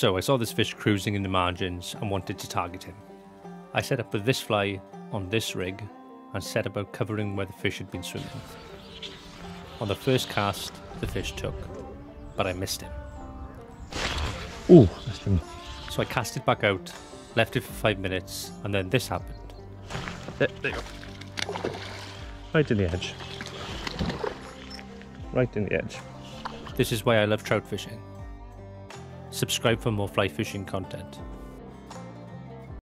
So I saw this fish cruising in the margins and wanted to target him. I set up with this fly on this rig and set about covering where the fish had been swimming. On the first cast, the fish took, but I missed him. Ooh, missed him. So I cast it back out, left it for five minutes, and then this happened. There, there you go. Right in the edge. Right in the edge. This is why I love trout fishing. Subscribe for more fly fishing content.